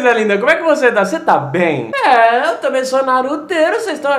coisa linda, como é que você tá? Você tá bem? É, eu também sou naruteiro, vocês estão